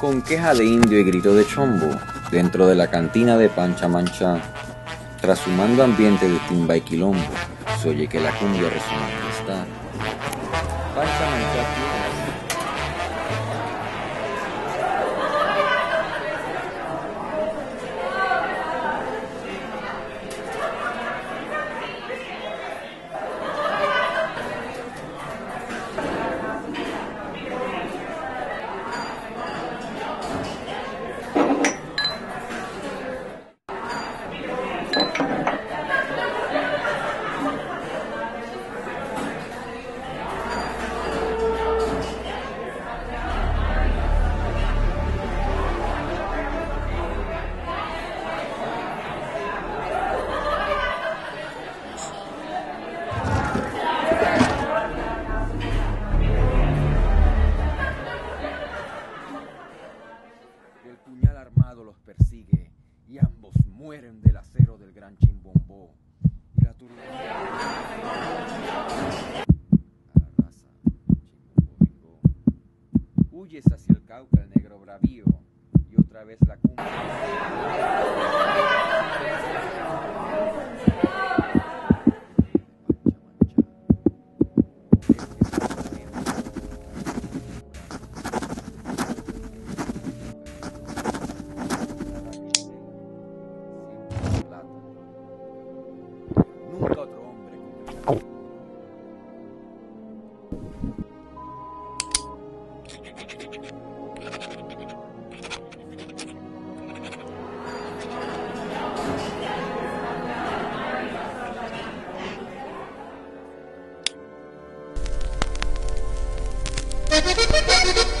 Con queja de indio y grito de chombo, dentro de la cantina de Pancha Mancha, trashumando ambiente de timba y quilombo, se oye que la cumbia resonando el negro bravío y otra vez la cumbia. Thank you.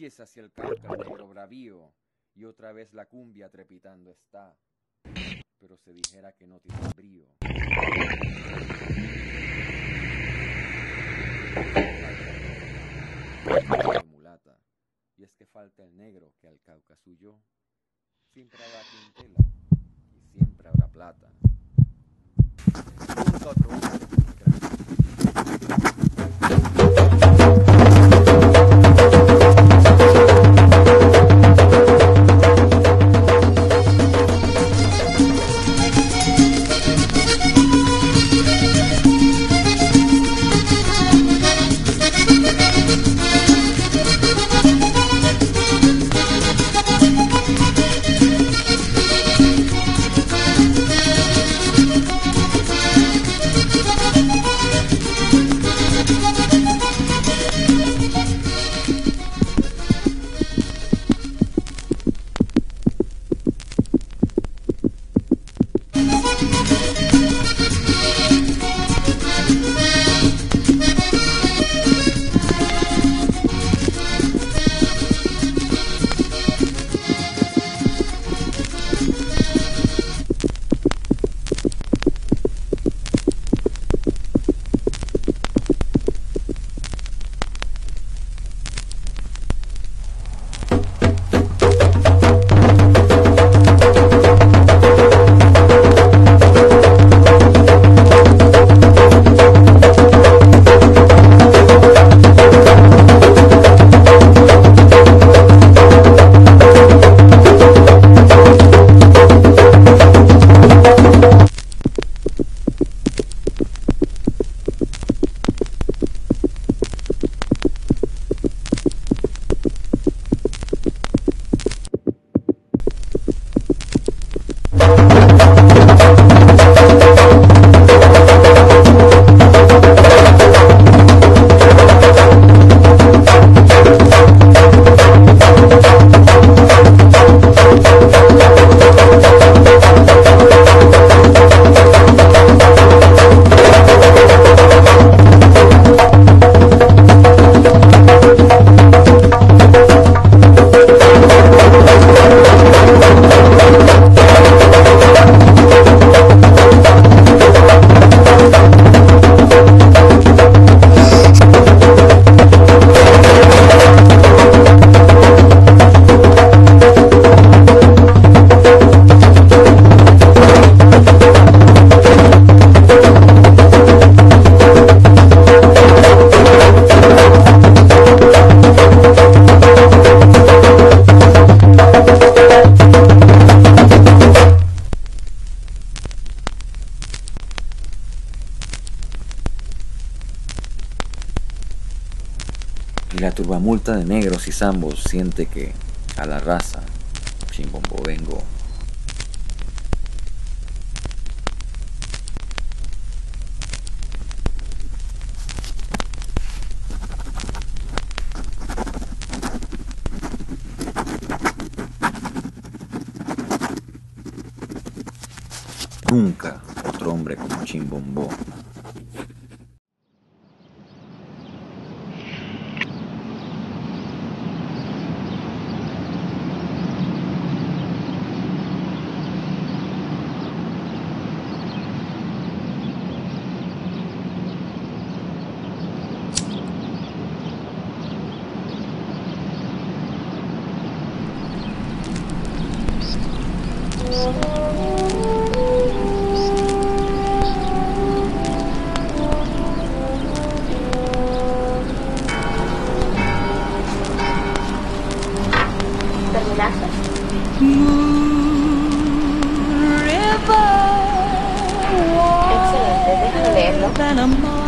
Huyes hacia el negro bravío y otra vez la cumbia trepitando está. Pero se dijera que no tiene brío. mulata. Y es que falta el negro que al Cauca suyo. Siempre habrá clientela y siempre habrá plata. Y zambos siente que a la raza chimbombo vengo. Nunca otro hombre como Chimbombó.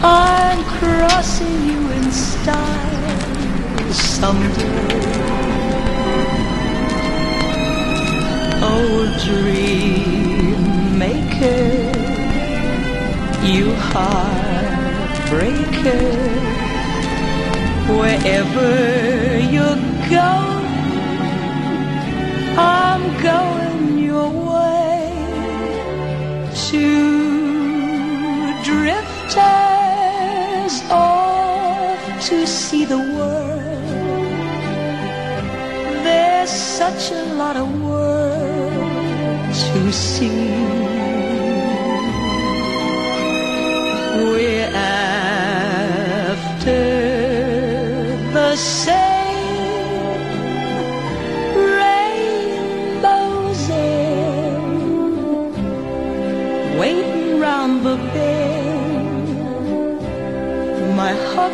I'm crossing you in style someday. Oh, dream maker, you heartbreaker, wherever you're going, I'm going your way to drifters off to see the world. There's such a lot of world to see. We're after the same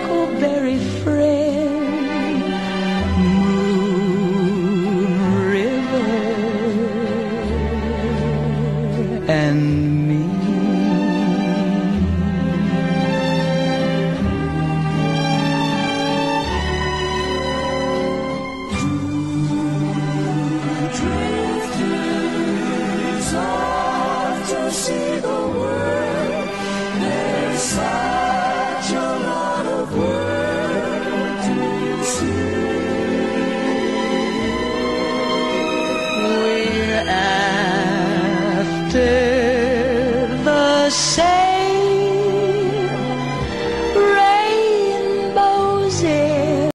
huckleberry friend, Moon River, and me.